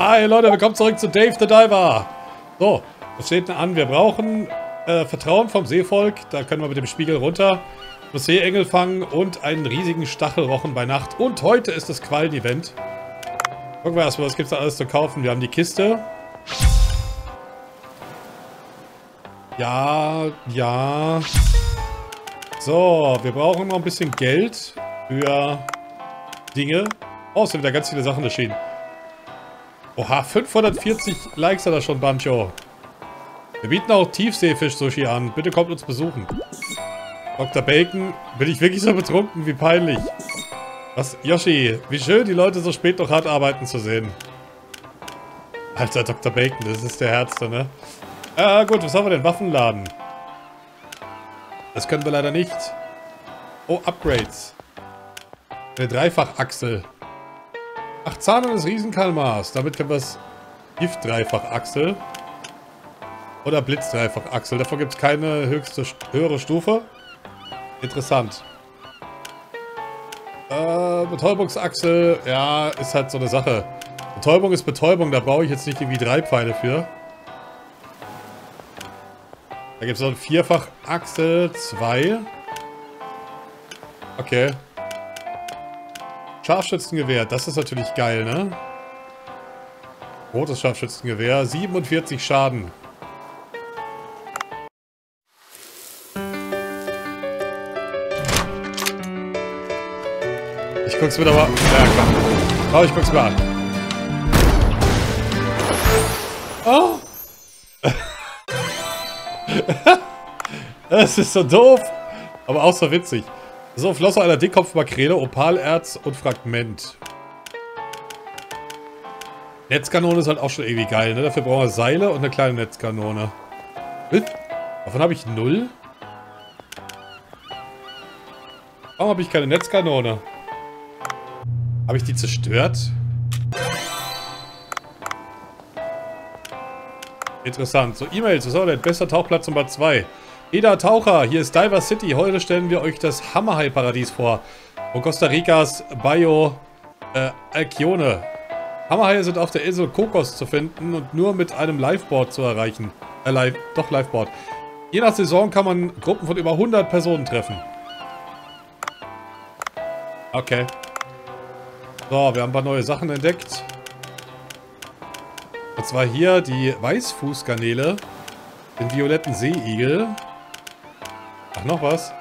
Hi Leute, willkommen zurück zu Dave the Diver. So, was steht an? Wir brauchen äh, Vertrauen vom Seevolk. Da können wir mit dem Spiegel runter. Muss Seeengel fangen und einen riesigen Stachelrochen bei Nacht. Und heute ist das Quallen-Event. Gucken wir erstmal, was gibt es da alles zu kaufen. Wir haben die Kiste. Ja, ja. So, wir brauchen noch ein bisschen Geld für Dinge. Oh, es sind wieder ganz viele Sachen erschienen. Oha, 540 Likes hat er schon, Bancho. Wir bieten auch Tiefseefisch-Sushi an. Bitte kommt uns besuchen. Dr. Bacon, bin ich wirklich so betrunken? Wie peinlich. Was? Yoshi, wie schön, die Leute so spät noch hart arbeiten zu sehen. Alter, Dr. Bacon, das ist der Herzte, ne? Ah, gut, was haben wir denn? Waffenladen. Das können wir leider nicht. Oh, Upgrades. Eine Dreifachachsel. Ach, Zahn eines Riesenkalmars. Damit können wir es Gift-Dreifachachsel. Oder Blitz-Dreifachachsel. Davon gibt es keine höchste, höhere Stufe. Interessant. Äh, Betäubungsachsel, ja, ist halt so eine Sache. Betäubung ist Betäubung, da brauche ich jetzt nicht irgendwie drei Pfeile für. Da gibt es noch ein Vierfachachsel, zwei. Okay. Scharfschützengewehr, das ist natürlich geil, ne? Rotes Scharfschützengewehr, 47 Schaden. Ich guck's mir doch mal... Ja, klar. Oh, ich guck's mir an. Oh! das ist so doof. Aber auch so witzig. So, Flosse einer Dickkopfmakrele, Opalerz und Fragment. Netzkanone ist halt auch schon irgendwie geil, ne? Dafür brauchen wir Seile und eine kleine Netzkanone. Davon habe ich null. Warum habe ich keine Netzkanone? Habe ich die zerstört? Interessant. So, E-Mails. Was war denn? Bester Tauchplatz Nummer 2. Eda Taucher, hier ist Diver City. Heute stellen wir euch das Hammerhai-Paradies vor. Wo Costa Ricas Bayo äh, Alcione. Hammerhaie sind auf der Insel Kokos zu finden und nur mit einem Liveboard zu erreichen. Äh, live, doch Liveboard. Je nach Saison kann man Gruppen von über 100 Personen treffen. Okay. So, wir haben ein paar neue Sachen entdeckt. Und zwar hier die Weißfußgarnele, den violetten Seeigel. Ach, noch was?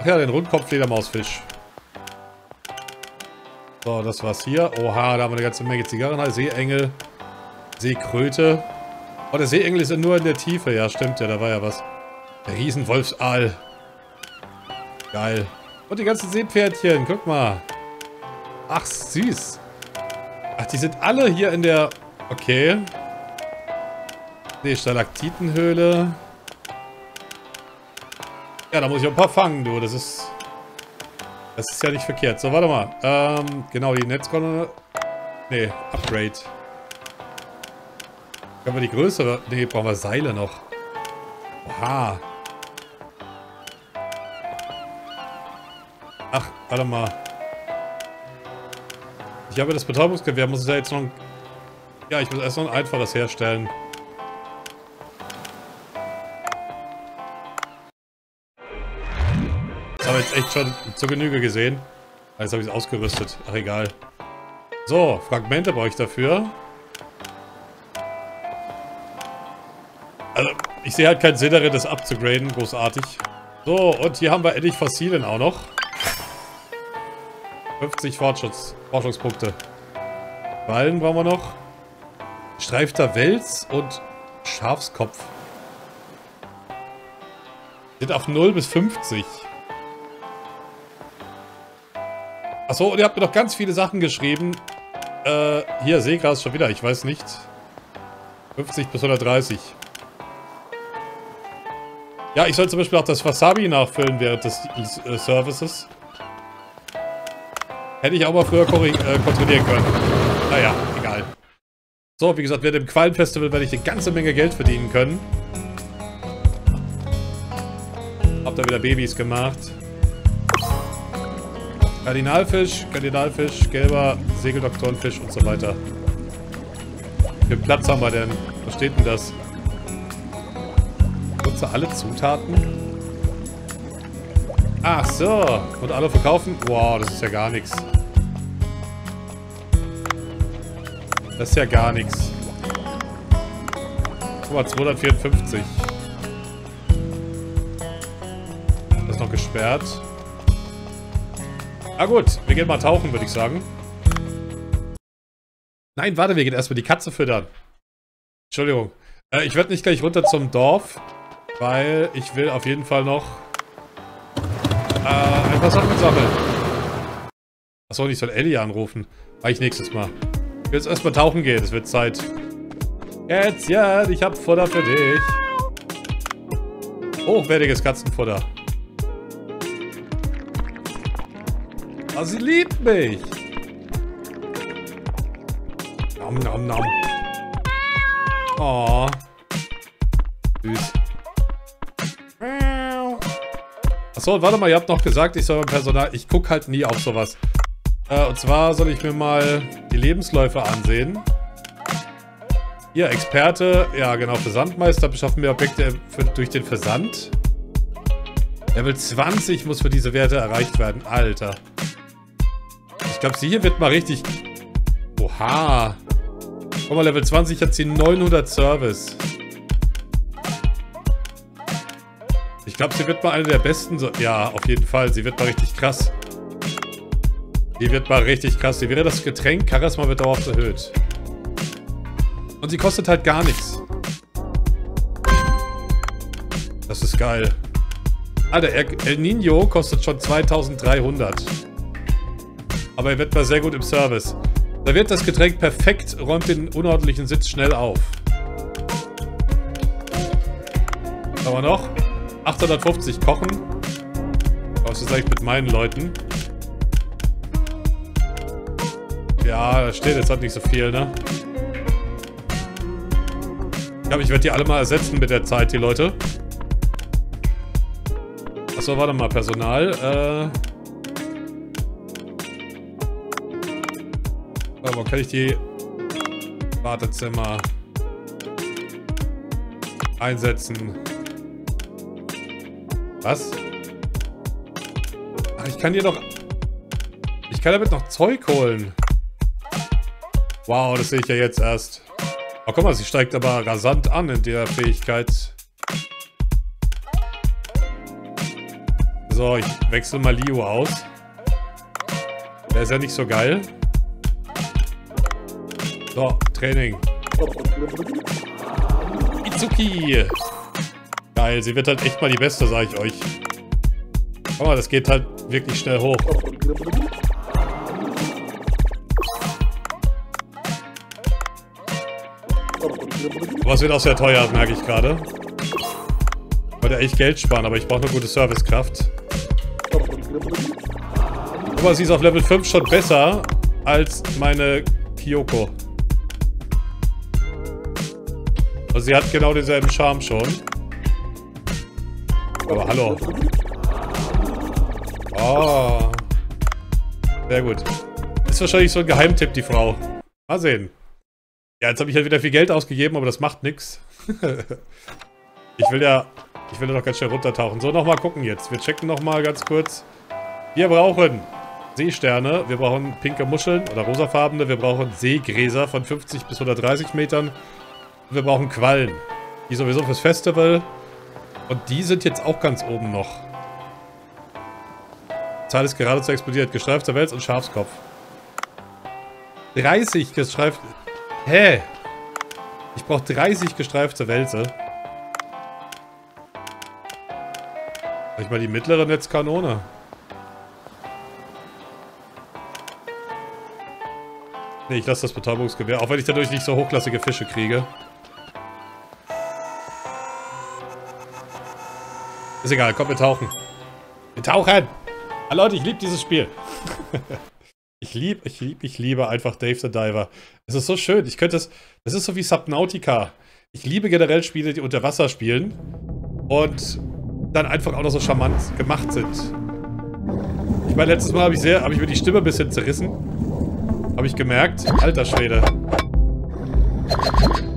Ach ja, den Rundkopf-Fledermausfisch. So, das war's hier. Oha, da haben wir eine ganze Menge Zigarren. Seeengel, Seekröte. Oh, der Seeengel ist ja nur in der Tiefe. Ja, stimmt ja, da war ja was. Der Riesenwolfsaal. Geil. Und die ganzen Seepferdchen, guck mal. Ach, süß. Ach, die sind alle hier in der... Okay. Ne, Stalaktitenhöhle. Ja, da muss ich auch ein paar fangen, du. Das ist... Das ist ja nicht verkehrt. So, warte mal. Ähm, genau, die Netzkolonne... Ne, Upgrade. Können wir die größere... Ne, brauchen wir Seile noch. Oha. Ach, warte mal. Ich habe das Betäubungsgewehr, muss ich ja jetzt noch ein... Ja, ich muss erst noch ein einfaches herstellen. Ich jetzt echt schon zur Genüge gesehen. Jetzt habe ich es ausgerüstet. Ach, egal. So, Fragmente brauche ich dafür. Also, ich sehe halt keinen Sinn darin, das abzugraden. Großartig. So, und hier haben wir endlich Fossilien auch noch. 50 Fortschritts, Forschungspunkte. Ballen brauchen wir noch. Streifter Wels und Schafskopf. Sind auf 0 bis 50. Achso, und ihr habt mir noch ganz viele Sachen geschrieben. Äh, hier, Seegras schon wieder, ich weiß nicht. 50 bis 130. Ja, ich soll zum Beispiel auch das Wasabi nachfüllen während des äh, Services. Hätte ich auch mal früher äh, kontrollieren können. Naja, egal. So, wie gesagt, während dem Quallenfestival werde ich eine ganze Menge Geld verdienen können. Hab da wieder Babys gemacht. Kardinalfisch, Kardinalfisch, gelber Segeldoktorenfisch und so weiter. Wie viel Platz haben wir denn? Was steht denn das? Nutze alle Zutaten? Ach so. Und alle verkaufen? Wow, das ist ja gar nichts. Das ist ja gar nichts. Guck mal, 254. Das ist noch gesperrt. Ah gut, wir gehen mal tauchen, würde ich sagen. Nein, warte, wir gehen erstmal die Katze füttern. Entschuldigung. Äh, ich werde nicht gleich runter zum Dorf, weil ich will auf jeden Fall noch äh, ein paar Sachen sammeln. Achso, ich soll Ellie anrufen. Mach ich nächstes Mal. Ich will jetzt erstmal tauchen gehen, es wird Zeit. Jetzt, ja, ich hab Futter für dich. Hochwertiges Katzenfutter. Oh, sie liebt mich. Nom, nom, nom. Oh. Süß. Achso, warte mal, ihr habt noch gesagt, ich soll beim Personal... Ich gucke halt nie auf sowas. Äh, und zwar soll ich mir mal die Lebensläufe ansehen. Hier, Experte. Ja, genau, Versandmeister. Beschaffen mir Objekte für, durch den Versand. Level 20 muss für diese Werte erreicht werden. Alter. Ich glaube, sie hier wird mal richtig... Oha. Guck mal, Level 20 hat sie 900 Service. Ich glaube, sie wird mal eine der besten... So ja, auf jeden Fall. Sie wird mal richtig krass. Die wird mal richtig krass. Sie wäre das Getränk. Charisma wird dauerhaft erhöht. Und sie kostet halt gar nichts. Das ist geil. Alter, El Nino kostet schon 2300. Aber er wird mal sehr gut im Service. Wird das Getränk perfekt, räumt den unordentlichen Sitz schnell auf. Was haben wir noch? 850 kochen. Was ist eigentlich mit meinen Leuten? Ja, da steht jetzt halt nicht so viel, ne? Ich glaube, ich werde die alle mal ersetzen mit der Zeit, die Leute. Achso, warte mal, Personal. Äh... kann ich die Wartezimmer einsetzen? Was? Ach, ich kann hier noch... Ich kann damit noch Zeug holen. Wow, das sehe ich ja jetzt erst. Oh, guck mal, sie steigt aber rasant an in der Fähigkeit. So, ich wechsle mal Leo aus. Der ist ja nicht so geil. So, Training. Itsuki. Geil, sie wird halt echt mal die Beste, sage ich euch. Guck mal, das geht halt wirklich schnell hoch. Es wird auch sehr teuer, merke ich gerade. Ich wollte echt Geld sparen, aber ich brauche eine gute Servicekraft. Guck mal, sie ist auf Level 5 schon besser als meine Kyoko. Also sie hat genau denselben Charme schon. Aber hallo. Oh. Sehr gut. Ist wahrscheinlich so ein Geheimtipp, die Frau. Mal sehen. Ja, jetzt habe ich halt wieder viel Geld ausgegeben, aber das macht nichts. ich will ja... Ich will ja noch ganz schnell runtertauchen. So, nochmal gucken jetzt. Wir checken nochmal ganz kurz. Wir brauchen Seesterne. Wir brauchen pinke Muscheln oder rosafarbene. Wir brauchen Seegräser von 50 bis 130 Metern. Wir brauchen Quallen. Die sowieso fürs Festival. Und die sind jetzt auch ganz oben noch. Zahl ist geradezu explodiert. Gestreifter Wels und Schafskopf. 30 gestreift... Hä? Ich brauche 30 gestreifte Wälze. Ich mal die mittlere Netzkanone. Ne, ich lasse das Betäubungsgewehr, auch wenn ich dadurch nicht so hochklassige Fische kriege. Ist egal, komm, wir tauchen. Wir tauchen! Ah, Leute, ich liebe dieses Spiel. ich liebe, ich liebe, ich liebe einfach Dave the Diver. Es ist so schön. Ich könnte es... Das ist so wie Subnautica. Ich liebe generell Spiele, die unter Wasser spielen. Und dann einfach auch noch so charmant gemacht sind. Ich meine, letztes Mal habe ich sehr, habe ich mir die Stimme ein bisschen zerrissen. Habe ich gemerkt. Alter Schwede.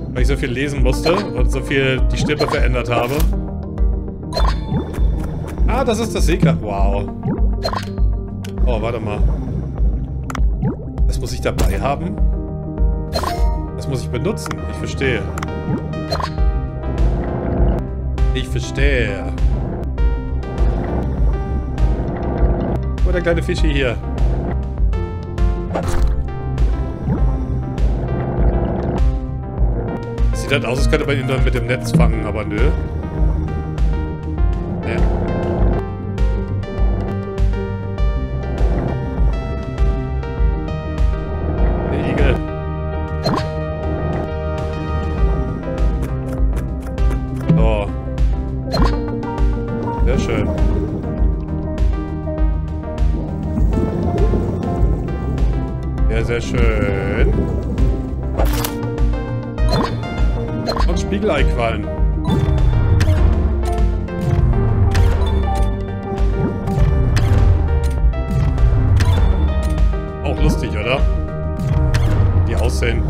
Weil ich so viel lesen musste und so viel die Stimme verändert habe. Ah, das ist das Seekraft. Wow. Oh, warte mal. Das muss ich dabei haben? Das muss ich benutzen. Ich verstehe. Ich verstehe. Oh, der kleine Fischi hier. Sieht halt aus, als könnte man ihn dann mit dem Netz fangen, aber nö. Ja. Sehr, schön. Und Spiegeleiquallen. Auch lustig, oder? Die aussehen.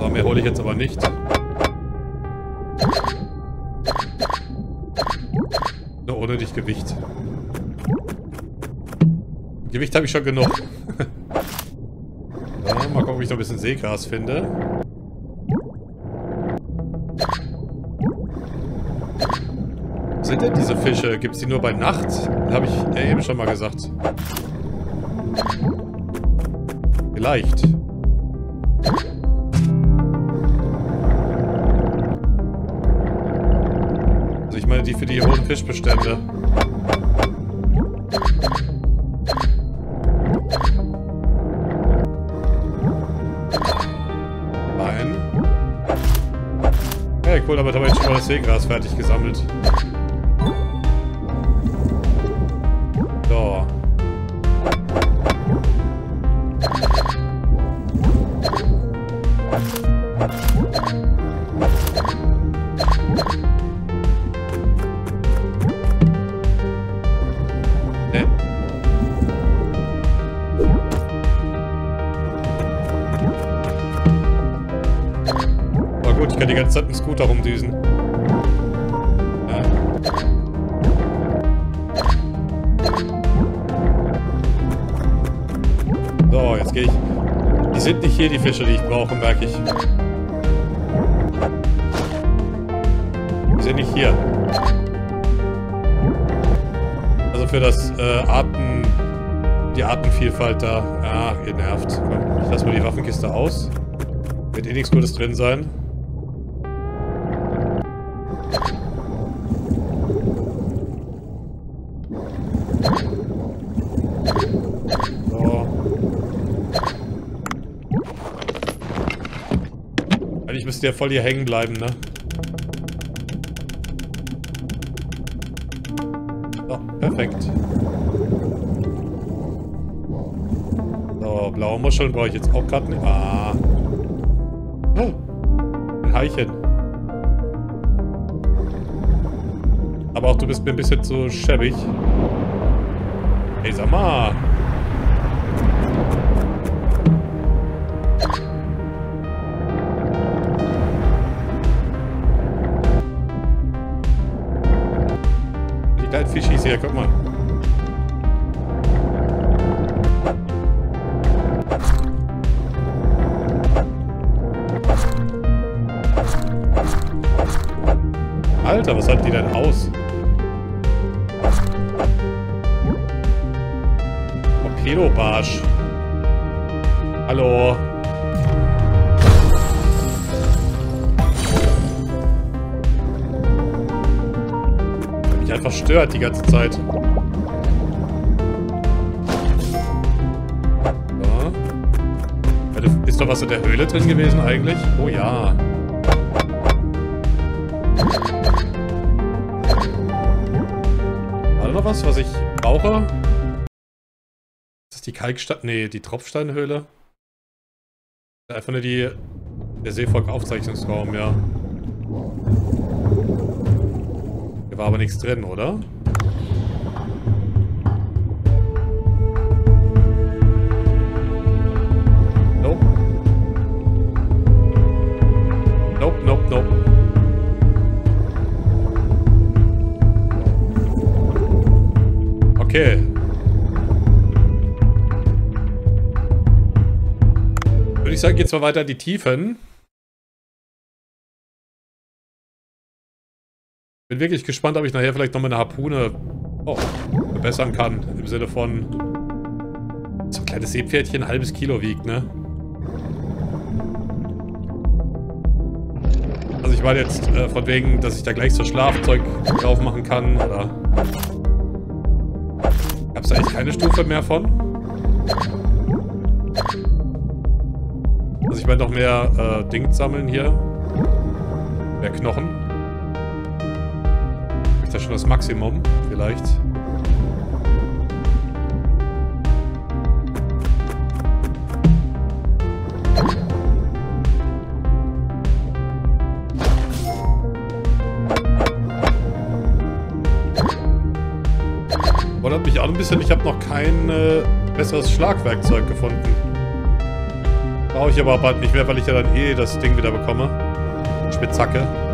So, mehr hole ich jetzt aber nicht. Nur ohne dich Gewicht. Gewicht habe ich schon genug. so, mal gucken, ob ich noch ein bisschen Seegras finde. Sind denn diese Fische? Gibt es die nur bei Nacht? Habe ich eben schon mal gesagt. Vielleicht. Also ich meine die für die hohen Fischbestände. Seegras fertig gesammelt. So, jetzt gehe ich. Die sind nicht hier, die Fische, die ich brauche, merke ich. Die sind nicht hier. Also für das äh, Arten... Die Artenvielfalt da. Ah, ihr nervt. Ich lasse mal die Waffenkiste aus. Wird eh nichts Gutes drin sein. Müsste der voll hier hängen bleiben, ne? So, perfekt. So, blaue Muscheln brauche ich jetzt auch gerade nicht. Ah. Ein Haichen. Aber auch du bist mir ein bisschen zu schäbig. Ey, sag mal. Hier, guck mal. Alter, was hat die denn aus? Torpedo-Barsch. Hallo. Stört die ganze Zeit. So. Ja, Ist doch was in der Höhle drin gewesen eigentlich? Oh ja. War da noch was, was ich brauche? Ist das die Kalkstein... Nee, die Tropfsteinhöhle? Einfach nur die... Der Seevolk-Aufzeichnungsraum, ja. War aber nichts drin, oder? Nope. Nope, nope. Okay. Würde ich sagen, geht's mal weiter in die Tiefen. Bin wirklich gespannt, ob ich nachher vielleicht noch mal eine Harpune oh, verbessern kann. Im Sinne von so ein kleines Seepferdchen ein halbes Kilo wiegt, ne? Also ich meine jetzt äh, von wegen, dass ich da gleich so Schlafzeug drauf machen kann, oder... Gab's da eigentlich keine Stufe mehr von? Also ich meine noch mehr äh, Ding sammeln hier. Mehr Knochen. Das schon das Maximum? Vielleicht. Wundert mich auch ein bisschen, ich habe noch kein äh, besseres Schlagwerkzeug gefunden. Brauche ich aber bald nicht mehr, weil ich ja dann eh das Ding wieder bekomme. Spitzhacke.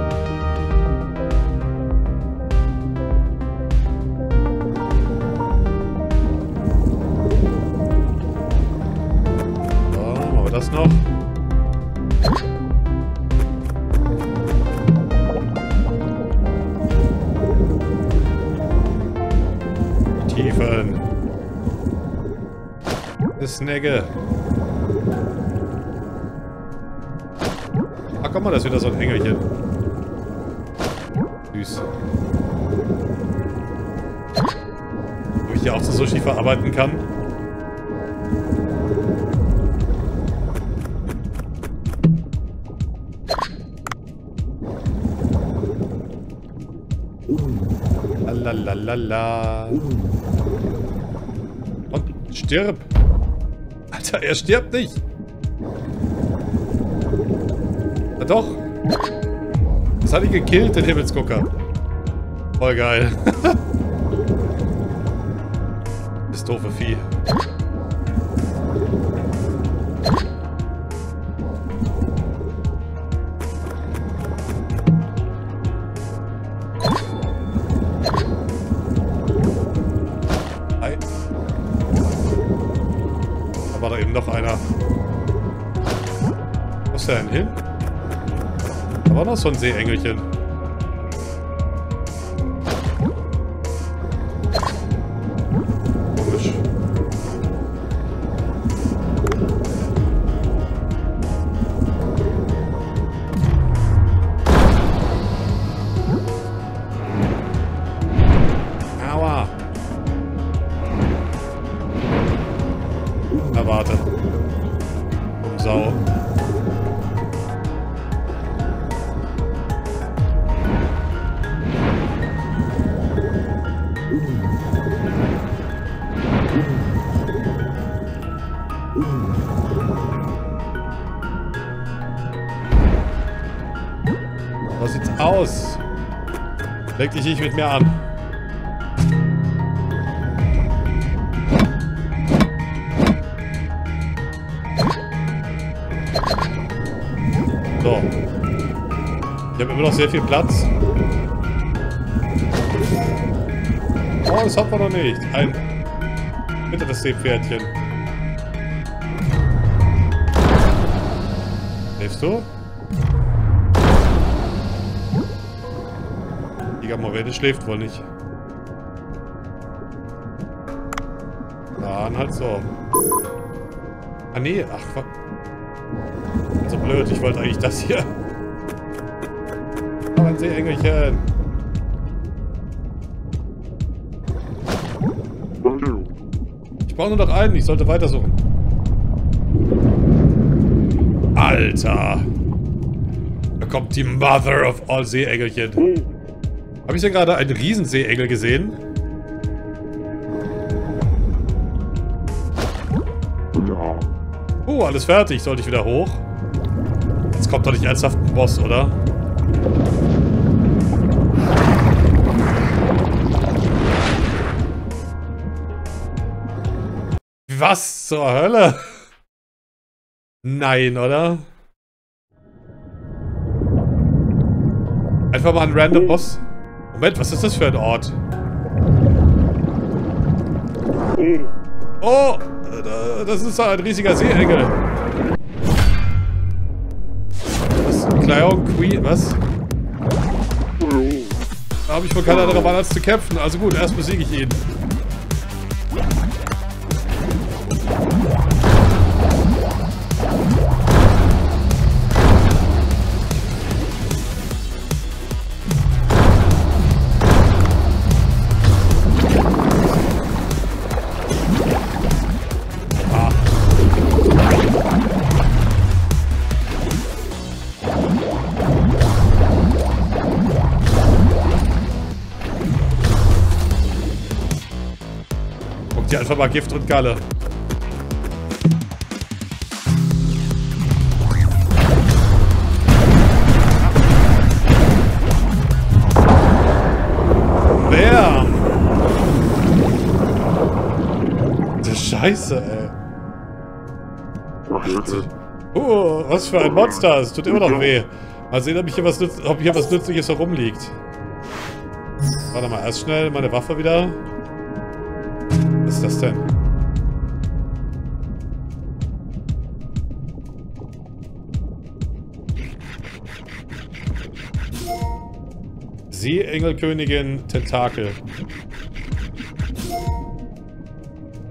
Snagge. Ach, guck mal, da ist wieder so ein Engelchen. Süß. Wo ich hier auch zu Sushi verarbeiten kann. Lalalala. Und stirb. Alter, er stirbt nicht. Na doch. Das hat ihn gekillt, den Himmelsgucker. Voll geil. Ein Seeengelchen. Leg dich nicht mit mir an. So. Ich habe immer noch sehr viel Platz. Oh, das hat man noch nicht. Ein bitteres Seepferdchen. Lebst du? Morelle schläft wohl nicht. Dann halt so. Ah nee, ach fuck. So blöd, ich wollte eigentlich das hier. Aber ein Seeengelchen. Ich brauche nur noch einen, ich sollte weitersuchen. Alter. Da kommt die Mother of all Seeengelchen. Habe ich denn gerade einen Riesenseeengel gesehen? Oh, alles fertig. Sollte ich wieder hoch? Jetzt kommt doch nicht ernsthaft ein Boss, oder? Was zur Hölle? Nein, oder? Einfach mal ein random Boss. Moment, was ist das für ein Ort? Oh, das ist ein riesiger Seeengel. Was? Clown Queen, was? Da habe ich wohl keine andere Wahl als zu kämpfen. Also gut, erst besiege ich ihn. Einfach mal Gift und Galle. Bam! Das Scheiße, ey. Oh, was für ein Monster. Es tut immer noch weh. Mal sehen, ob hier was, ob hier was Nützliches herumliegt. Warte mal, erst schnell meine Waffe wieder. Was ist das denn? Seeengelkönigin Tentakel.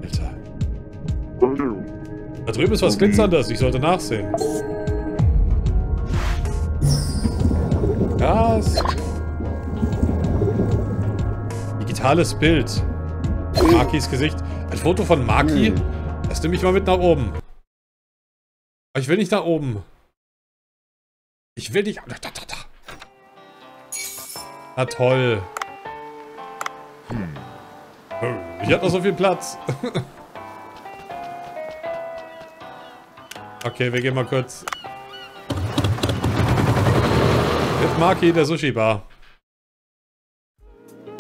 Alter. Da drüben ist was glitzerndes. Ich sollte nachsehen. Gas. Digitales Bild. Makis Gesicht. Ein Foto von Maki? Hm. Das nehme ich mal mit nach oben. ich will nicht nach oben. Ich will nicht... Da, da, da. Na toll. Ich habe noch so viel Platz. okay, wir gehen mal kurz... Mit Maki der Sushi-Bar.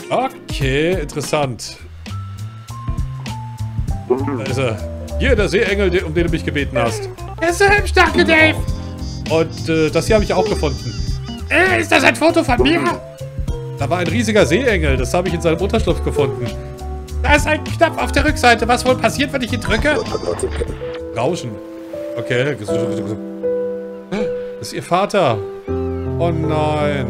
Okay, interessant. Da ist er. Hier, der Seeengel, um den du mich gebeten hast. Er ist so hübsch, danke, Dave. Und äh, das hier habe ich auch gefunden. Äh, ist das ein Foto von mir? Da war ein riesiger Seeengel. Das habe ich in seinem Unterschlupf gefunden. Da ist ein Knopf auf der Rückseite. Was wohl passiert, wenn ich ihn drücke? Rauschen. Okay. Das ist ihr Vater. Oh nein.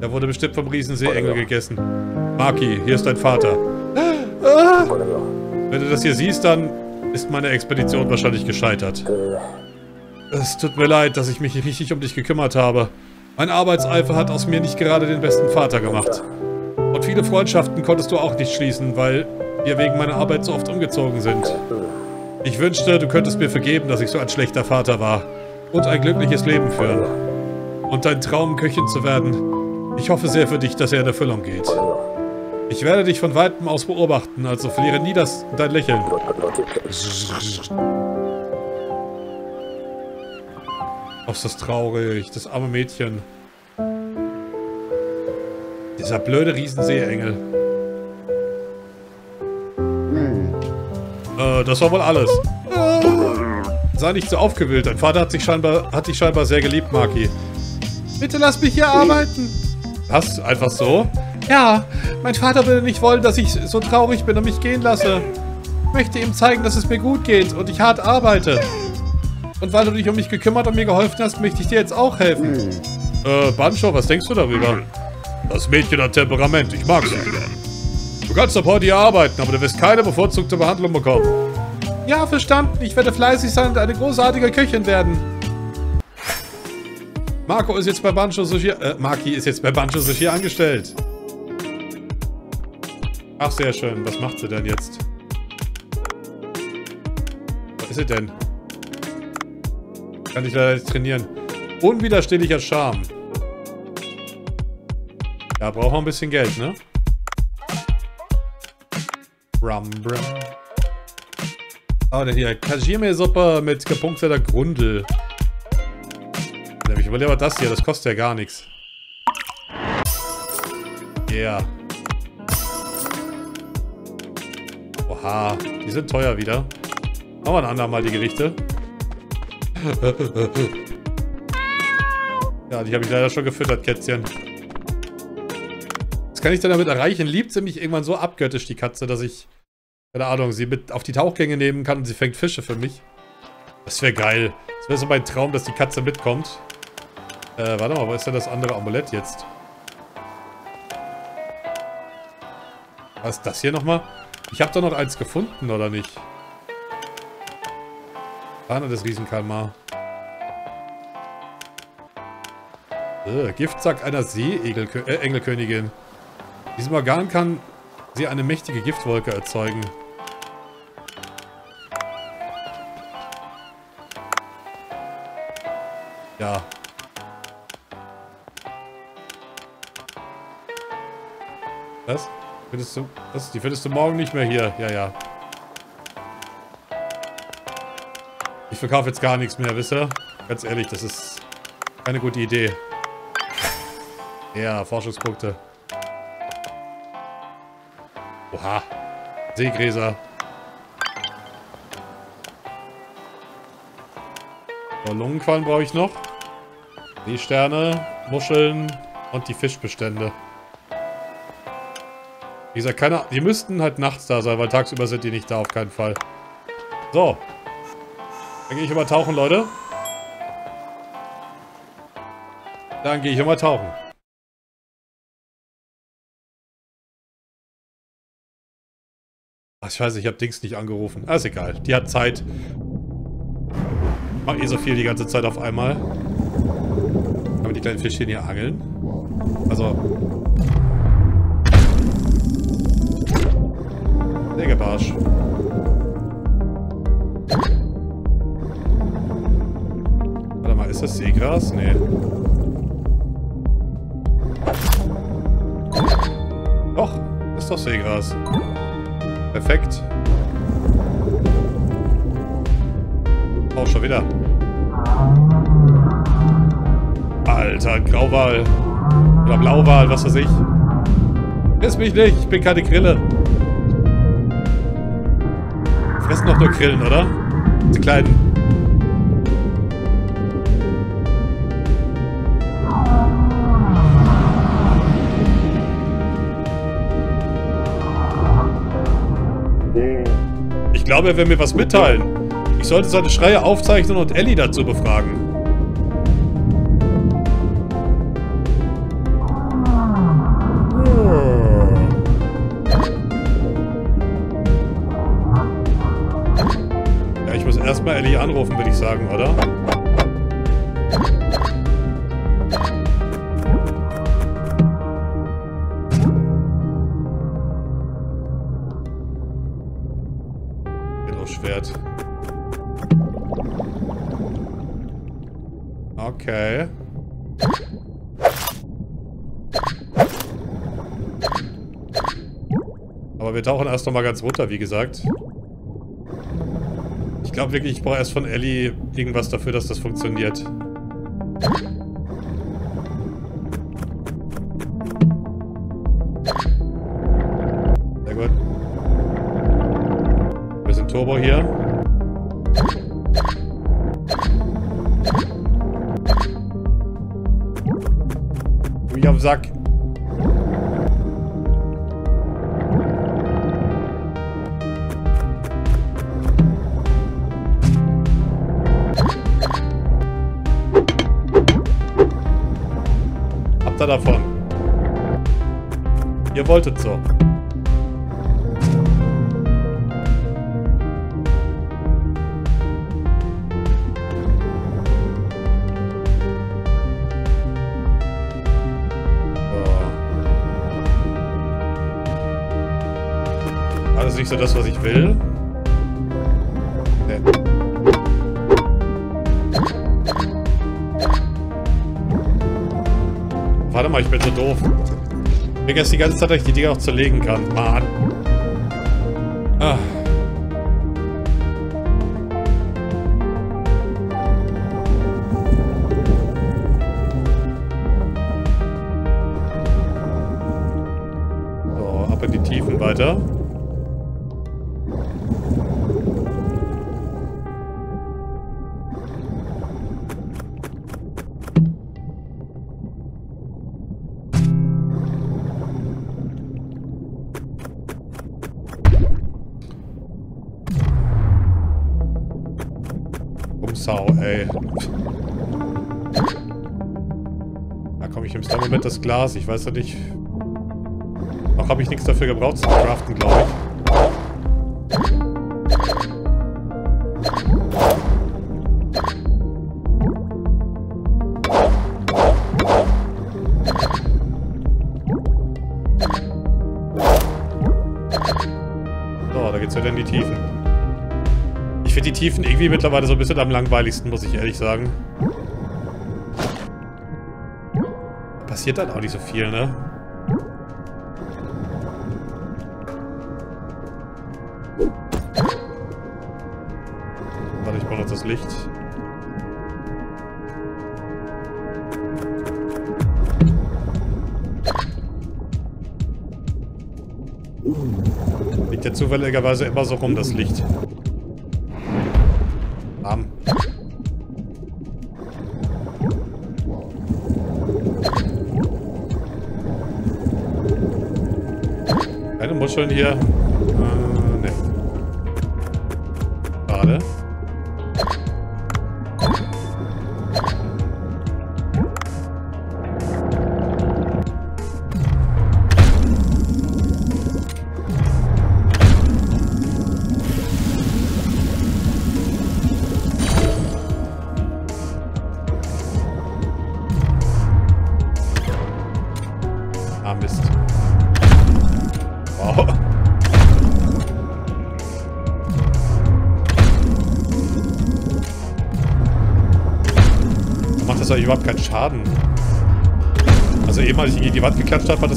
Er wurde bestimmt vom Riesenseeengel gegessen. Maki, hier ist dein Vater. Wenn du das hier siehst, dann ist meine Expedition wahrscheinlich gescheitert. Es tut mir leid, dass ich mich richtig um dich gekümmert habe. Mein Arbeitseifer hat aus mir nicht gerade den besten Vater gemacht. Und viele Freundschaften konntest du auch nicht schließen, weil wir wegen meiner Arbeit so oft umgezogen sind. Ich wünschte, du könntest mir vergeben, dass ich so ein schlechter Vater war. Und ein glückliches Leben führen. Und dein Traum, Köchin zu werden. Ich hoffe sehr für dich, dass er in Erfüllung geht. Ich werde dich von Weitem aus beobachten, also verliere nie das, dein Lächeln. Oh, ist das traurig, das arme Mädchen. Dieser blöde Riesenseeengel. Äh, das war wohl alles. Äh, sei nicht so aufgewühlt. Dein Vater hat, sich scheinbar, hat dich scheinbar sehr geliebt, Maki. Bitte lass mich hier arbeiten. Was? Einfach so? Ja, mein Vater würde nicht wollen, dass ich so traurig bin und mich gehen lasse. Ich möchte ihm zeigen, dass es mir gut geht und ich hart arbeite. Und weil du dich um mich gekümmert und mir geholfen hast, möchte ich dir jetzt auch helfen. Äh, Bancho, was denkst du darüber? Das Mädchen hat Temperament, ich mag sie. Du kannst ab heute hier arbeiten, aber du wirst keine bevorzugte Behandlung bekommen. Ja, verstanden. Ich werde fleißig sein und eine großartige Köchin werden. Marco ist jetzt bei Bancho Sushi... Äh, Maki ist jetzt bei Bancho Sushi angestellt. Ach, sehr schön. Was macht sie denn jetzt? Was ist sie denn? Kann ich leider nicht trainieren. Unwiderstehlicher Charme. Ja, braucht man ein bisschen Geld, ne? Rum, brum. Oh, der hier. Kajime-Suppe mit gepunkteter Grundel. Ich überlege mal das hier. Das kostet ja gar nichts. Yeah. Oha, die sind teuer wieder. Machen wir ein andermal die Gerichte. ja, die habe ich leider schon gefüttert, Kätzchen. Was kann ich denn damit erreichen? Liebt sie mich irgendwann so abgöttisch, die Katze, dass ich, keine Ahnung, sie mit auf die Tauchgänge nehmen kann und sie fängt Fische für mich? Das wäre geil. Das wäre so mein Traum, dass die Katze mitkommt. Äh, warte mal, wo ist denn das andere Amulett jetzt? Was ist das hier nochmal? Ich habe da noch eins gefunden, oder nicht? Fahne des Riesenkalmar. Äh, Giftsack einer Seeengelkönigin. Äh, Diesem Organ kann sie eine mächtige Giftwolke erzeugen. Ja. Findest du, was? Die findest du morgen nicht mehr hier. Ja, ja. Ich verkaufe jetzt gar nichts mehr, wisst ihr? Ganz ehrlich, das ist keine gute Idee. Ja, Forschungspunkte. Oha. Seegräser. So, Lungenquallen brauche ich noch. Seesterne, Muscheln und die Fischbestände. Wie gesagt, keine, die müssten halt nachts da sein, weil tagsüber sind die nicht da, auf keinen Fall. So. Dann gehe ich immer tauchen, Leute. Dann gehe ich immer tauchen. Ach, scheiße, ich habe Dings nicht angerufen. Ah, ist egal. Die hat Zeit. Mach eh so viel die ganze Zeit auf einmal. Man die kleinen Fischchen hier angeln? Also... Sägebarsch. Warte mal, ist das Seegras? Nee. Doch, ist doch Seegras. Perfekt. Oh, schon wieder. Alter, Grauwal. Oder Blauwal, was weiß ich. Friss mich nicht, ich bin keine Grille. Fressen doch nur Grillen, oder? Die kleinen glaube, er will mir was mitteilen. Ich sollte seine Schreie aufzeichnen und Ellie dazu befragen. Tauchen erst noch mal ganz runter, wie gesagt. Ich glaube wirklich, ich brauche erst von Ellie irgendwas dafür, dass das funktioniert. Habt ihr davon. Ihr wolltet so. nicht so das, was ich will. Mal, ich bin so doof. Ich denke jetzt die ganze Zeit, dass ich die Dinger auch zerlegen kann. Mann. Glas. Ich weiß ja nicht. Noch habe ich nichts dafür gebraucht zum Craften, glaube ich. So, da geht's wieder in die Tiefen. Ich finde die Tiefen irgendwie mittlerweile so ein bisschen am langweiligsten, muss ich ehrlich sagen. Passiert dann auch nicht so viel, ne? Warte, ich brauche noch das Licht. Liegt ja zufälligerweise immer so rum, das Licht. Muscheln hier.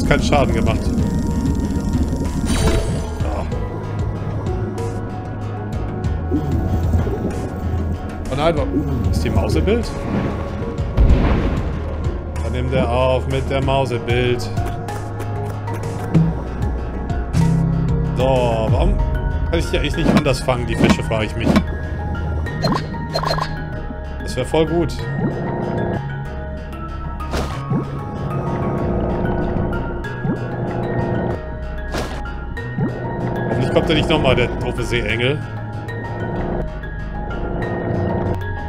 Keinen Schaden gemacht. Oh nein, ist die Maus im Bild? Dann nimmt er auf mit der Maus im Bild. So, warum kann ich die eigentlich nicht anders fangen, die Fische, frage ich mich. Das wäre voll gut. Hoffentlich kommt er nicht nochmal, der doofe Seeengel.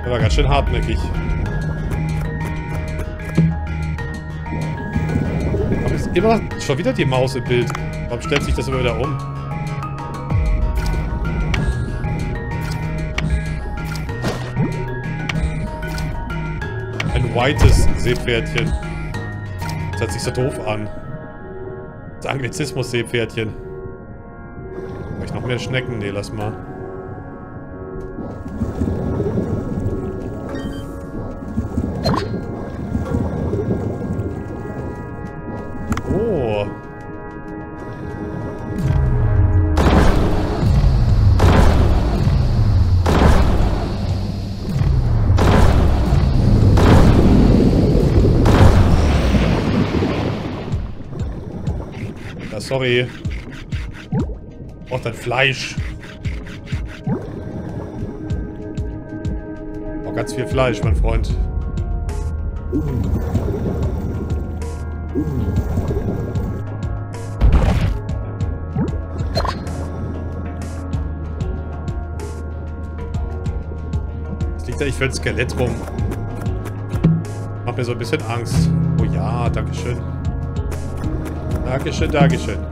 Der war ganz schön hartnäckig. Aber ist immer schon wieder die Maus im Bild. Warum stellt sich das immer wieder um? Ein whites Seepferdchen. Das hört sich so doof an. Das Anglizismus-Seepferdchen. Mehr Schnecken? Nee, lass mal. Oh. Sorry. Braucht dein Fleisch. Auch ganz viel Fleisch, mein Freund. Was liegt da ich für ein Skelett rum? Macht mir so ein bisschen Angst. Oh ja, Dankeschön. Dankeschön, Dankeschön.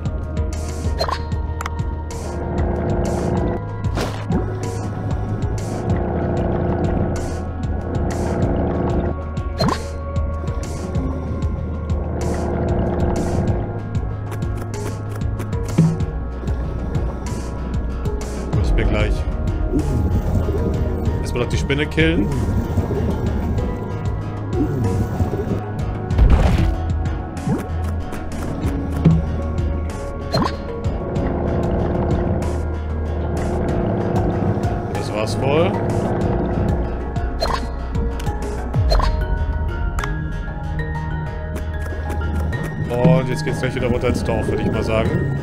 Erstmal noch die Spinne killen. Das war's wohl. Und jetzt geht's gleich wieder runter ins Dorf, würde ich mal sagen.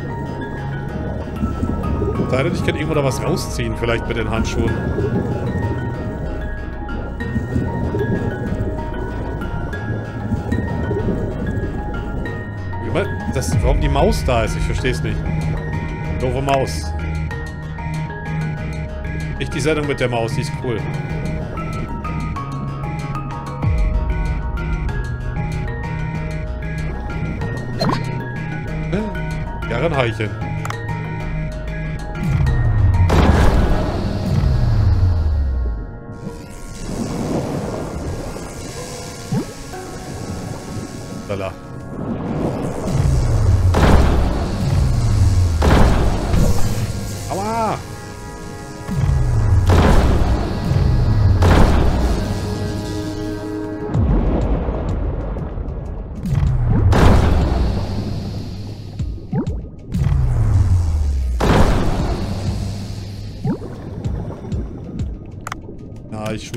Sei denn, ich kann irgendwo da was rausziehen, vielleicht mit den Handschuhen. das, warum die Maus da ist. Ich verstehe es nicht. Doofe Maus. Nicht die Sendung mit der Maus, die ist cool. Hm. Herrenheichen.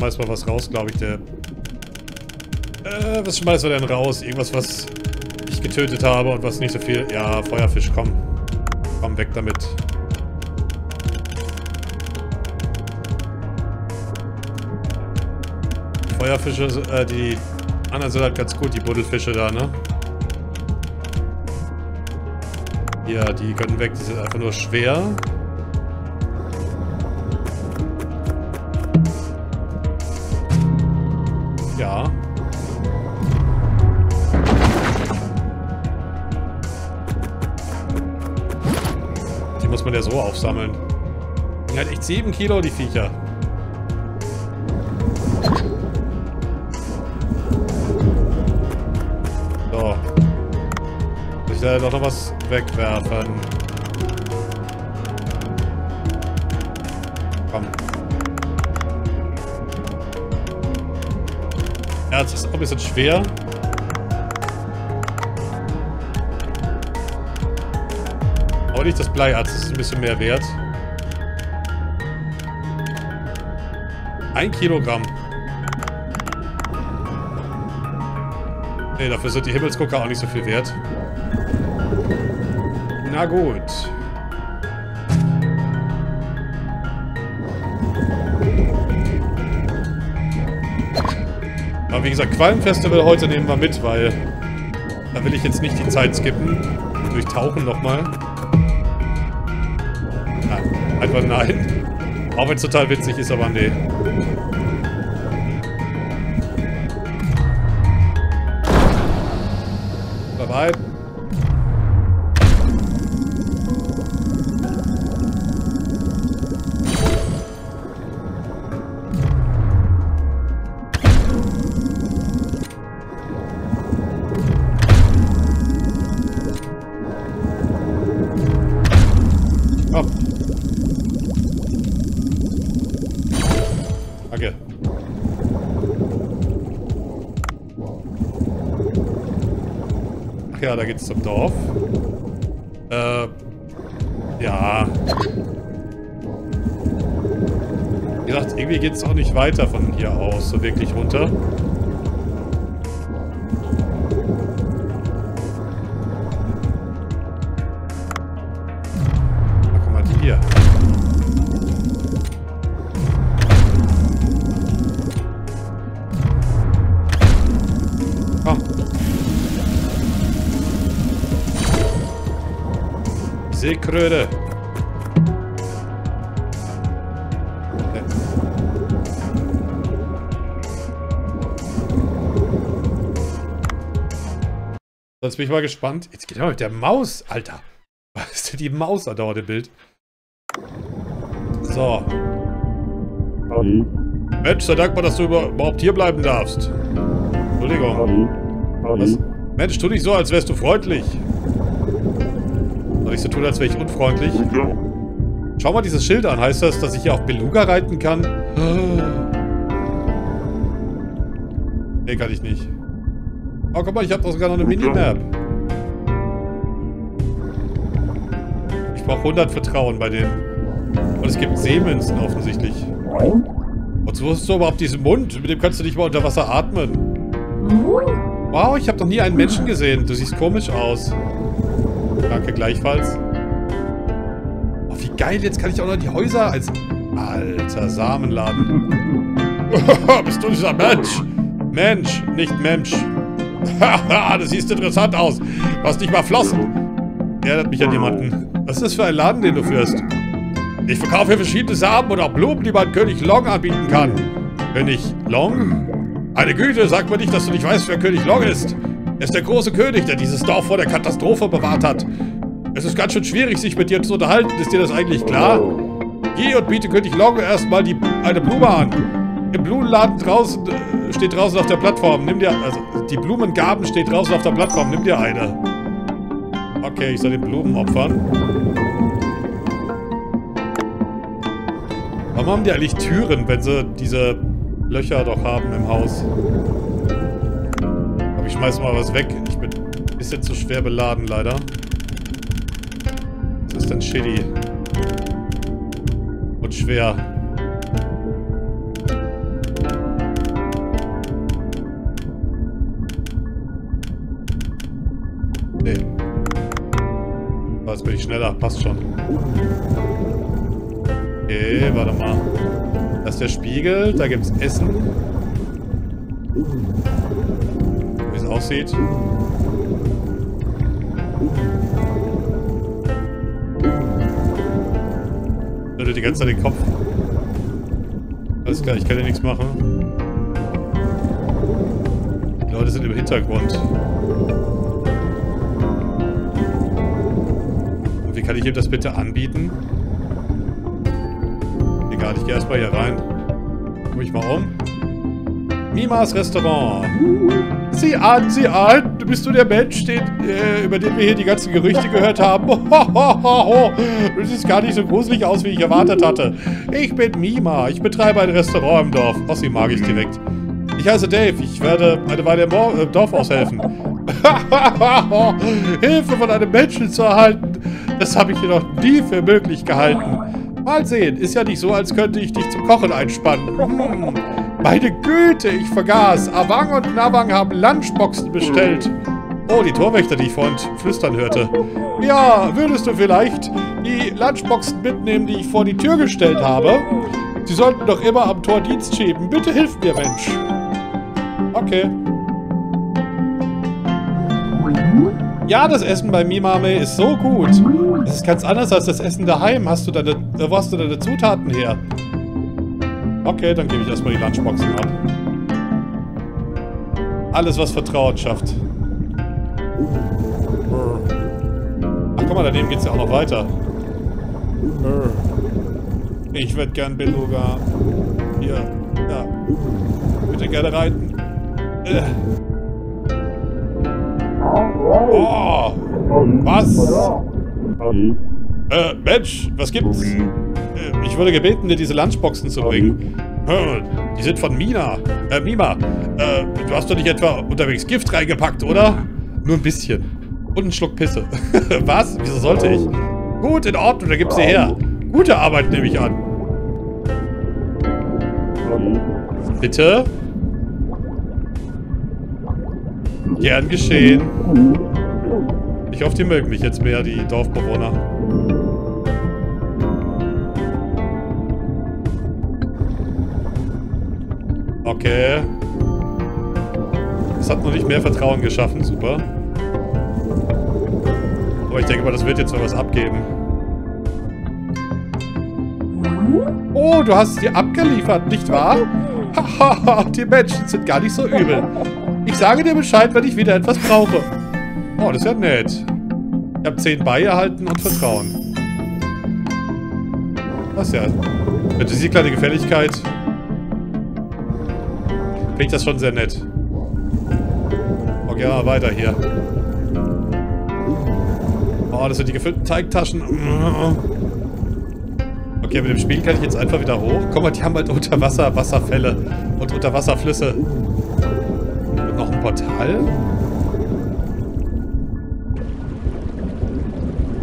Na, ich schmeiß mal was raus, glaube ich, der... Äh, was schmeißen wir denn raus? Irgendwas, was ich getötet habe und was nicht so viel... Ja, Feuerfisch, komm. Komm, weg damit. Feuerfische, äh, die anderen sind halt ganz gut, die Buddelfische da, ne? Ja, die können weg, die sind einfach nur schwer. Ja. Die muss man ja so aufsammeln. Die hat echt 7 Kilo, die Viecher. So. Soll ich da doch noch was wegwerfen? Erz ist auch ein bisschen schwer. Aber nicht das Bleierz, das ist ein bisschen mehr wert. Ein Kilogramm. Ne, dafür sind die Himmelsgucker auch nicht so viel wert. Na gut. Wie gesagt, Qualmfestival heute nehmen wir mit, weil da will ich jetzt nicht die Zeit skippen. Durchtauchen nochmal. Nein, einfach nein. Auch wenn es total witzig ist, aber nee. Geht's zum Dorf. Äh, ja. Wie gesagt, irgendwie geht's auch nicht weiter von hier aus, so wirklich runter. Bin ich mal gespannt. Jetzt geht er mal mit der Maus, Alter. Was ist denn die Maus da dauert im Bild? So. Halli, Mensch, sei dankbar, dass du über- überhaupt hier bleiben darfst. Entschuldigung. Halli, Was? Mensch, tu nicht so, als wärst du freundlich. Soll ich so tun, als wäre ich unfreundlich? Ja. Schau mal dieses Schild an. Heißt das, dass ich hier auf Beluga reiten kann? Nee, kann ich nicht. Oh, guck mal, ich habe doch sogar noch eine Minimap. Ich brauche 100 Vertrauen bei denen. Und es gibt Seemünzen offensichtlich. Und wo ist so überhaupt diesen Mund? Mit dem kannst du nicht mal unter Wasser atmen. Wow, ich habe noch nie einen Menschen gesehen. Du siehst komisch aus. Danke, gleichfalls. Oh, wie geil, jetzt kann ich auch noch die Häuser als... Alter, Samenladen. Bist du dieser Mensch? Mensch, nicht Mensch. Haha, du siehst interessant aus. Du hast nicht mal Flossen. Erinnert mich an jemanden. Was ist das für ein Laden, den du führst? Ich verkaufe hier verschiedene Samen und auch Blumen, die man König Long anbieten kann. König Long? Eine Güte, sag mir nicht, dass du nicht weißt, wer König Long ist. Er ist der große König, der dieses Dorf vor der Katastrophe bewahrt hat. Es ist ganz schön schwierig, sich mit dir zu unterhalten. Ist dir das eigentlich klar? Geh und biete König Longo erstmal die, eine Blume an. Im Blumenladen draußen äh, steht draußen auf der Plattform. Nimm dir, also die Blumengaben steht draußen auf der Plattform. Nimm dir eine. Okay, ich soll den Blumen opfern. Warum haben die eigentlich Türen, wenn sie diese Löcher doch haben im Haus? Aber ich schmeiß mal was weg. Ich bin ein bisschen zu schwer beladen, leider. Das ist dann shitty. Und schwer. Schneller. Passt schon. Okay, warte mal. Das ist der Spiegel. Da gibt's Essen. Wie es aussieht. Schüttelt die ganze Zeit den Kopf. Alles klar, ich kann ja nichts machen. Die Leute sind im Hintergrund. Kann ich ihm das bitte anbieten? Egal, ich gehe erstmal hier rein. Guck ich mal um. Mimas Restaurant. Sieh an, sieh an. Bist du der Mensch, den, äh, über den wir hier die ganzen Gerüchte gehört haben? Du siehst gar nicht so gruselig aus, wie ich erwartet hatte. Ich bin Mima. Ich betreibe ein Restaurant im Dorf. Ossi mag ich direkt. Ich heiße Dave. Ich werde eine Weile im äh, Dorf aushelfen. Hilfe von einem Menschen zu erhalten. Das habe ich jedoch nie für möglich gehalten. Mal sehen. Ist ja nicht so, als könnte ich dich zum Kochen einspannen. Hm. Meine Güte, ich vergaß. Avang und Navang haben Lunchboxen bestellt. Oh, die Torwächter, die ich vorhin flüstern hörte. Ja, würdest du vielleicht die Lunchboxen mitnehmen, die ich vor die Tür gestellt habe? Sie sollten doch immer am Tor Dienst schieben. Bitte hilf mir, Mensch. Okay. Ja, das Essen bei Mimame ist so gut. Es ist ganz anders als das Essen daheim. Hast du deine, äh, wo hast du deine Zutaten her? Okay, dann gebe ich erstmal die Lunchboxen ab. Alles, was Vertrauen schafft. Ach, guck mal, daneben geht es ja auch noch weiter. Ich würde gern Beluga. Hier, ja. Bitte gerne reiten. Äh. Oh, was? Äh, Mensch, was gibt's? Äh, ich wurde gebeten, dir diese Lunchboxen zu bringen. Die sind von Mina. Äh, Mima. Äh, du hast doch nicht etwa unterwegs Gift reingepackt, oder? Nur ein bisschen. Und einen Schluck Pisse. Was? Wieso sollte ich? Gut, in Ordnung, dann gib sie her. Gute Arbeit nehme ich an. Bitte? Gern geschehen. Ich hoffe, die mögen mich jetzt mehr, die Dorfbewohner. Okay. Das hat noch nicht mehr Vertrauen geschaffen. Super. Aber ich denke mal, das wird jetzt noch was abgeben. Oh, du hast es dir abgeliefert, nicht wahr? Hahaha, die Menschen sind gar nicht so übel. Sage dir Bescheid, wenn ich wieder etwas brauche. Oh, das ist ja nett. Ich habe 10 bei erhalten und Vertrauen. Das ist ja... Mit dieser kleine Gefälligkeit... Finde ich das schon sehr nett. Okay, mal weiter hier. Oh, das sind die gefüllten Teigtaschen. Okay, mit dem Spiel kann ich jetzt einfach wieder hoch. Guck mal, die haben halt unter Wasser Wasserfälle und Unterwasserflüsse. Portal?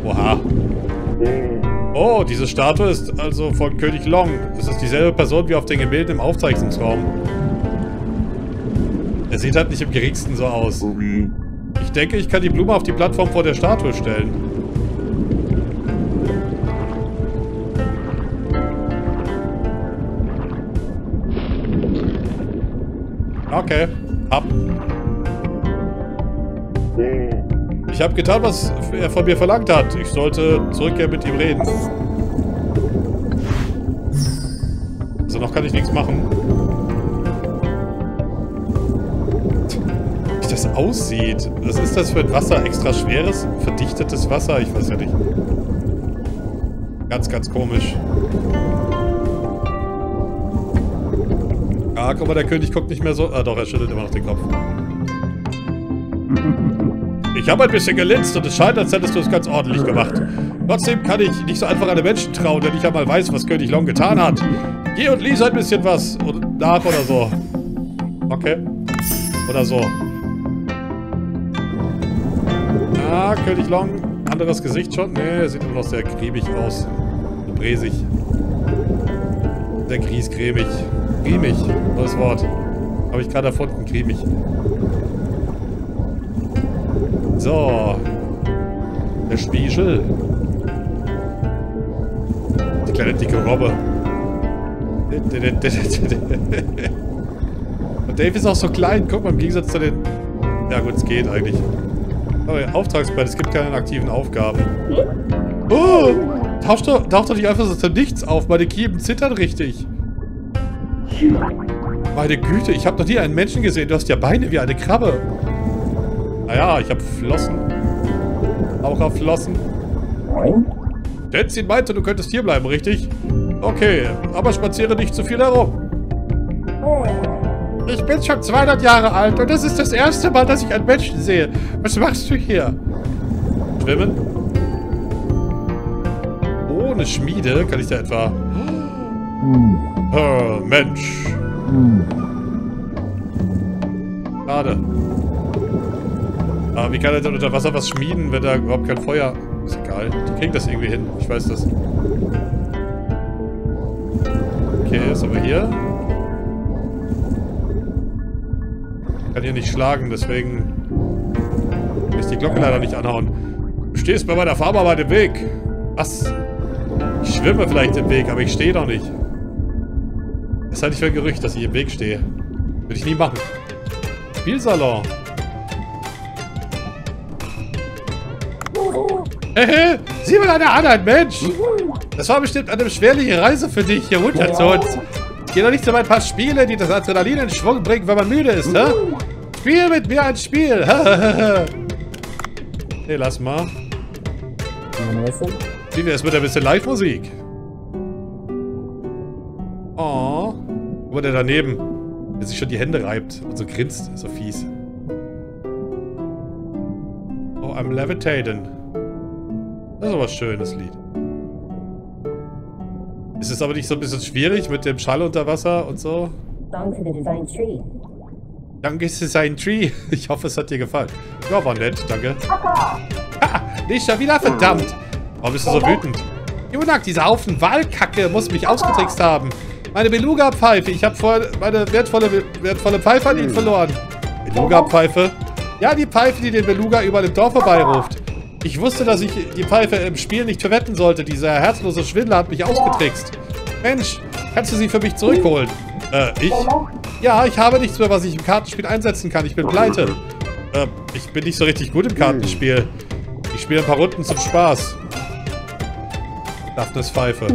Oha. Oh, diese Statue ist also von König Long. Es ist dieselbe Person wie auf den Gemälden im Aufzeichnungsraum. Er sieht halt nicht im geringsten so aus. Ich denke, ich kann die Blume auf die Plattform vor der Statue stellen. Okay, Ich habe getan, was er von mir verlangt hat. Ich sollte zurückkehren mit ihm reden. Also noch kann ich nichts machen. Wie das aussieht. Was ist das für ein Wasser? Extra schweres, verdichtetes Wasser? Ich weiß ja nicht. Ganz, ganz komisch. Ah, guck mal, der König guckt nicht mehr so... Ah, doch, er schüttelt immer noch den Kopf. Ich habe ein bisschen gelinst und es scheint, als hättest du es ganz ordentlich gemacht. Trotzdem kann ich nicht so einfach einem Menschen trauen, der nicht einmal weiß, was König Long getan hat. Geh und lies ein bisschen was nach oder so. Okay. Oder so. Ah, König Long. Anderes Gesicht schon? Nee, er sieht immer noch sehr griebig aus. Bresig. Sehr griesgrämig. Griemig. Neues Wort. Habe ich gerade erfunden. Griemig. So. Der Spiegel. Die kleine dicke Robbe. Und Dave ist auch so klein. Guck mal, im Gegensatz zu den... Ja gut, es geht eigentlich. Aber ja, Auftragsbrett, es gibt keine aktiven Aufgaben. Oh! Taucht doch, taucht doch nicht einfach so zu nichts auf. Meine Kiemen zittern richtig. Meine Güte, ich habe noch nie einen Menschen gesehen. Du hast ja Beine wie eine Krabbe. Naja, ich habe Flossen. Auch auf Flossen. Denzin meinte, du könntest hier bleiben, richtig? Okay, aber spaziere nicht zu viel herum. Ich bin schon 200 Jahre alt und das ist das erste Mal, dass ich einen Menschen sehe. Was machst du hier? Schwimmen? Ohne Schmiede kann ich da etwa... Oh, Mensch. Schade. Aber wie kann er denn unter Wasser was schmieden, wenn da überhaupt kein Feuer... Ist egal. Die kriegen das irgendwie hin. Ich weiß das. Okay, was haben wir hier? Kann hier nicht schlagen, deswegen... Kann ich die Glocke leider nicht anhauen. Du stehst bei meiner Farmarbeit im Weg. Was? Ich schwimme vielleicht im Weg, aber ich stehe doch nicht. Das halte ich für ein Gerücht, dass ich im Weg stehe. Würde ich nie machen. Spielsalon. Hehe, sieh mal an, ein Mensch. Das war bestimmt eine beschwerliche Reise für dich, hier runter zu uns. Geh doch nicht so ein paar Spiele, die das Adrenalin in Schwung bringen, wenn man müde ist, hä? Spiel mit mir ein Spiel. nee, lass mal. Wie wär's mit ein bisschen Live-Musik? Oh. Guck mal, der daneben. Der sich schon die Hände reibt und so grinst. So fies. Oh, I'm levitating. Das ist aber ein schönes Lied. Ist es aber nicht so ein bisschen schwierig mit dem Schall unter Wasser und so? Danke für Design Tree. Danke, es ist ein Tree. Ich hoffe, es hat dir gefallen. Ja, war nett, danke. Ha, nicht schon wieder, verdammt. Warum bist du so wütend? Junak, dieser Haufen Wahlkacke muss mich ausgetrickst haben. Meine Beluga-Pfeife. Ich habe vorher meine wertvolle, wertvolle Pfeife an ihn verloren. Beluga-Pfeife? Ja, die Pfeife, die den Beluga über dem Dorf vorbeiruft. Ich wusste, dass ich die Pfeife im Spiel nicht verwetten sollte. Dieser herzlose Schwindler hat mich ausgetrickst. Mensch, kannst du sie für mich zurückholen? Äh, ich? Ja, ich habe nichts mehr, was ich im Kartenspiel einsetzen kann. Ich bin pleite. Äh, ich bin nicht so richtig gut im Kartenspiel. Ich spiele ein paar Runden zum Spaß. Daphnes Pfeife.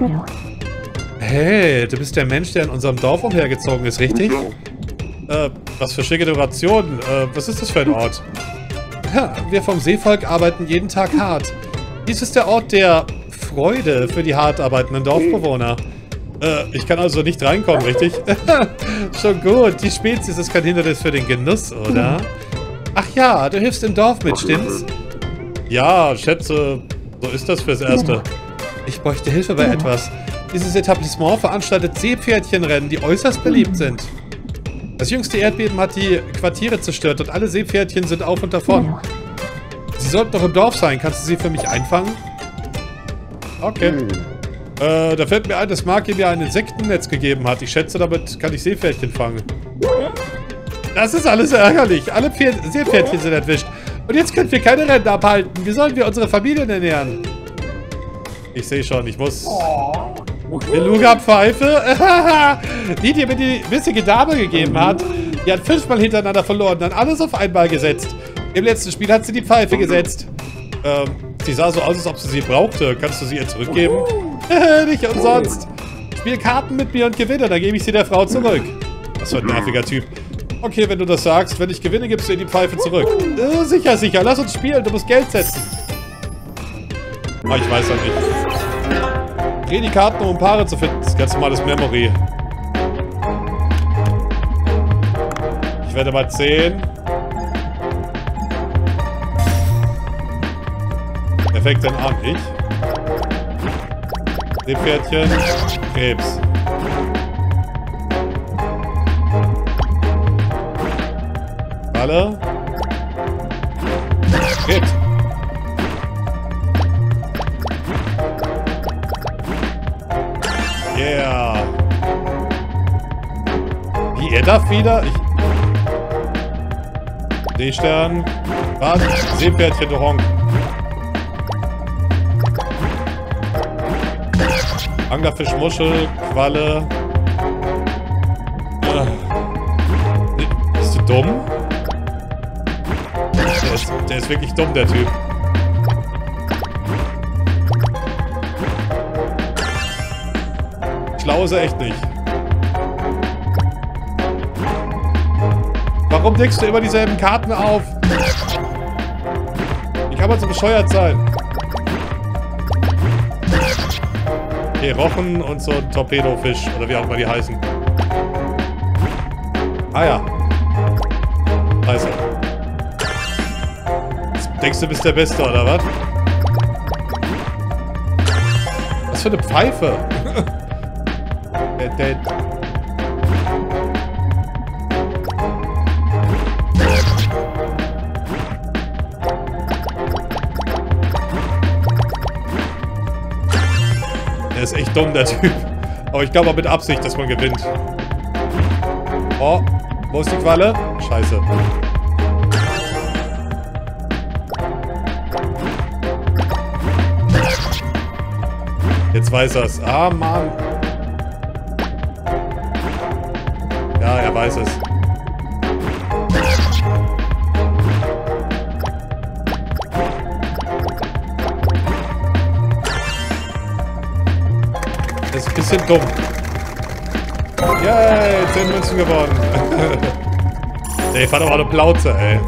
Hey, du bist der Mensch, der in unserem Dorf umhergezogen ist, richtig? Äh, was für schicke Dekorationen. Äh, was ist das für ein Ort? Wir vom Seevolk arbeiten jeden Tag hart. Dies ist der Ort der Freude für die hart arbeitenden Dorfbewohner. Äh, ich kann also nicht reinkommen, richtig? Schon gut, die Spezies ist kein Hindernis für den Genuss, oder? Ach ja, du hilfst im Dorf mit, stimmt's? Ja, schätze, so ist das fürs Erste. Ich bräuchte Hilfe bei etwas. Dieses Etablissement veranstaltet Seepferdchenrennen, die äußerst beliebt sind. Das jüngste Erdbeben hat die Quartiere zerstört und alle Seepferdchen sind auf und davon. Sie sollten doch im Dorf sein. Kannst du sie für mich einfangen? Okay. Äh, da fällt mir ein, dass Marky mir ein Insektennetz gegeben hat. Ich schätze, damit kann ich Seepferdchen fangen. Das ist alles ärgerlich. Alle Pferd Seepferdchen sind entwischt. Und jetzt können wir keine Rennen abhalten. Wie sollen wir unsere Familien ernähren? Ich sehe schon, ich muss... Beluga-Pfeife? die, die mir die bissige Dame gegeben hat, die hat fünfmal hintereinander verloren, dann alles auf einmal gesetzt. Im letzten Spiel hat sie die Pfeife gesetzt. Ähm, sie sah so aus, als ob sie sie brauchte. Kannst du sie ihr zurückgeben? Nicht umsonst. Spiel Karten mit mir und gewinne, dann gebe ich sie der Frau zurück. Was für ein nerviger Typ. Okay, wenn du das sagst. Wenn ich gewinne, gibst du dir die Pfeife zurück. Äh, sicher, sicher. Lass uns spielen. Du musst Geld setzen. Ah, ich weiß ja nicht. Dreh die Karten, um Paare zu finden. Das ist ganz normales Memory. Ich werde mal 10. Wer fängt denn an? Ich? Seepferdchen. Krebs. Alle. Krebs. Darf wieder? Ich... D-Stern. Was? Seepferdchen, Honk. Anglerfisch, Muschel, Qualle. Nee, Bist du dumm? Der ist, der ist wirklich dumm, der Typ. Schlau ist er echt nicht. Warum deckst du immer dieselben Karten auf? Wie kann man so bescheuert sein? Okay, Rochen und so ein Torpedofisch, oder wie auch immer die heißen. Ah ja. Also. Denkst du, bist der Beste, oder was? Was für eine Pfeife. echt dumm, der Typ. Aber ich glaube mit Absicht, dass man gewinnt. Oh, wo ist die Qualle? Scheiße. Jetzt weiß er's. Ah, Mann. Ist ein bisschen dumm. Yay, 10 Münzen gewonnen. ey, fahr doch mal eine Plauze, ey.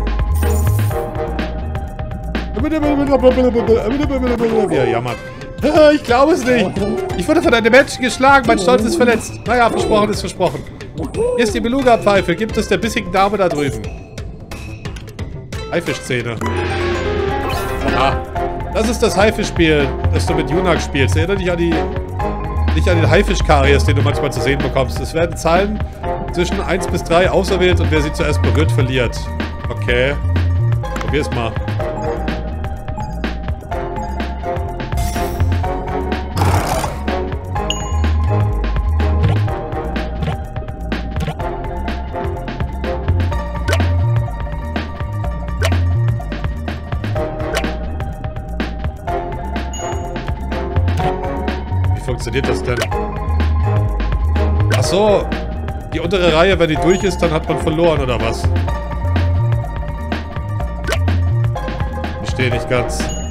Er jammert. Ich glaube es nicht. Ich wurde von einem Menschen geschlagen. Mein Stolz ist verletzt. Naja, versprochen ist versprochen. Hier ist die Beluga-Pfeife. Gibt es der bissigen Dame da drüben. Haifischzähne. Aha. Das ist das Haifischspiel, das du mit Junak spielst. Erinnere dich an die... Nicht an den Haifischkaries, den du manchmal zu sehen bekommst. Es werden Zahlen zwischen 1 bis 3 auserwählt und wer sie zuerst berührt, verliert. Okay. Probier's mal. Die untere Reihe, wenn die durch ist, dann hat man verloren, oder was? Verstehe nicht ganz.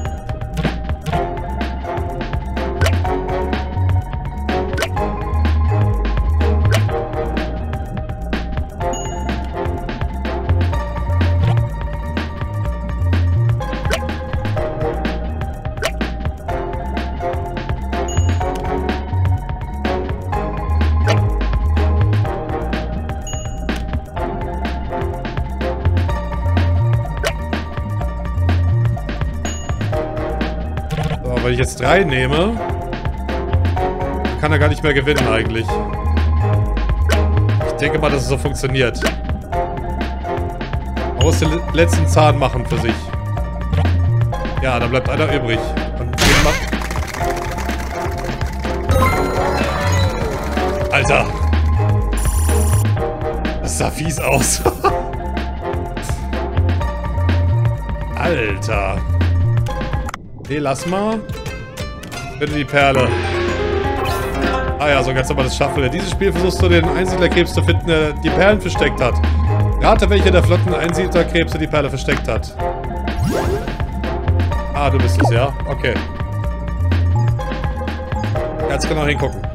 So, wenn ich jetzt drei nehme, kann er gar nicht mehr gewinnen eigentlich. Ich denke mal, dass es so funktioniert. Man muss den le- letzten Zahn machen für sich. Ja, da bleibt einer übrig. Und den macht... Alter! Das sah fies aus. Alter! Nee, lass mal. Bitte die Perle. Ah ja, so ganz normales Shuffle. In diesem Spiel versuchst du den Einsiedlerkrebs zu finden, der die Perlen versteckt hat. Rate, welcher der flotten Einsiedlerkrebse die Perle versteckt hat. Ah, du bist es, ja? Okay. Ganz genau hingucken.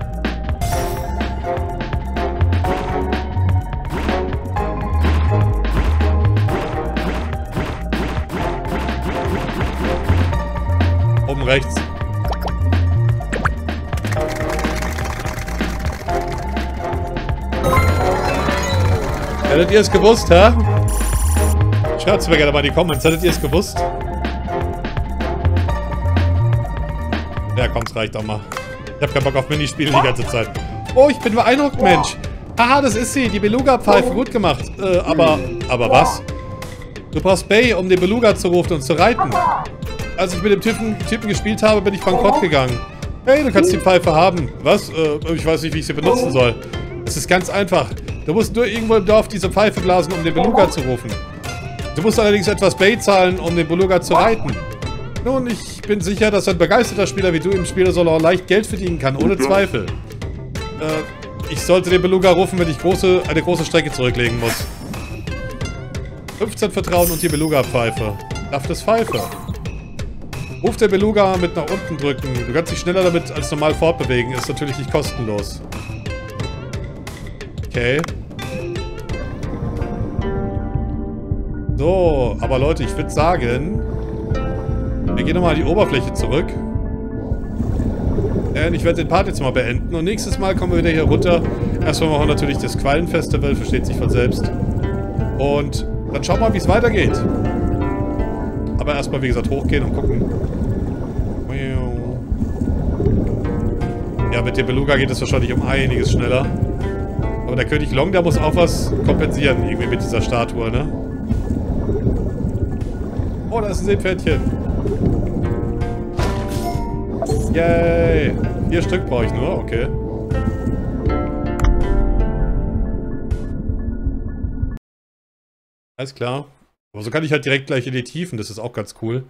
Hättet ihr es gewusst, hä? Schreibt's mir gerne mal in die Comments. Hättet ihr es gewusst? Ja, komm, es reicht doch mal. Ich hab keinen Bock auf Minispiele die ganze Zeit. Oh, ich bin beeindruckt, Mensch. Haha, das ist sie. Die Beluga-Pfeife. Gut gemacht. Äh, aber... Aber was? Du brauchst Bay, um den Beluga zu rufen und zu reiten. Als ich mit dem Typen, Typen gespielt habe, bin ich bankrott gegangen. Hey, du kannst die Pfeife haben. Was? Äh, ich weiß nicht, wie ich sie benutzen soll. Es ist ganz einfach. Du musst nur irgendwo im Dorf diese Pfeife blasen, um den Beluga zu rufen. Du musst allerdings etwas Bay zahlen, um den Beluga zu reiten. Nun, ich bin sicher, dass ein begeisterter Spieler wie du im Spiel Solo leicht Geld verdienen kann, ohne Zweifel. Äh, ich sollte den Beluga rufen, wenn ich große, eine große Strecke zurücklegen muss. 15 Vertrauen und die Beluga-Pfeife. Darf das Pfeife. Ruf der Beluga mit nach unten drücken. Du kannst dich schneller damit als normal fortbewegen. Ist natürlich nicht kostenlos. Okay. So, aber Leute, ich würde sagen, wir gehen nochmal die Oberfläche zurück. Denn ich werde den Part jetzt mal beenden und nächstes Mal kommen wir wieder hier runter. Erstmal machen wir natürlich das Quallenfestival, versteht sich von selbst. Und dann schauen wir mal, wie es weitergeht. Aber erstmal, wie gesagt, hochgehen und gucken. Ja, mit dem Beluga geht es wahrscheinlich um einiges schneller. Aber der König Long, der muss auch was kompensieren, irgendwie mit dieser Statue, ne? Oh, da ist ein Seepferdchen. Yay. Vier Stück brauche ich nur, okay. Alles klar. Aber so kann ich halt direkt gleich in die Tiefen, das ist auch ganz cool.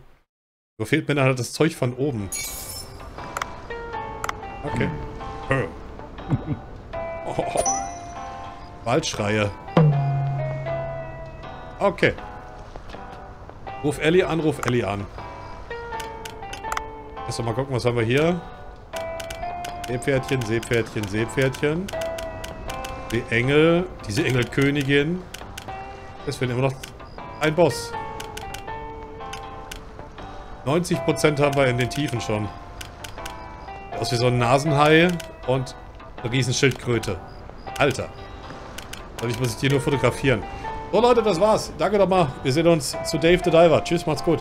Nur fehlt mir dann halt das Zeug von oben. Okay. Oh. Waldschreie. Okay. Ruf Ellie an, ruf Ellie an. Lass doch mal gucken, was haben wir hier? Seepferdchen, Seepferdchen, Seepferdchen. Die Engel, diese Engelkönigin. Es fehlt immer noch ein Boss. 90% haben wir in den Tiefen schon. Aus wie so ein Nasenhai und eine Riesenschildkröte. Alter. Dadurch muss ich die nur fotografieren. So Leute, das war's. Danke nochmal. Wir sehen uns zu Dave the Diver. Tschüss, macht's gut.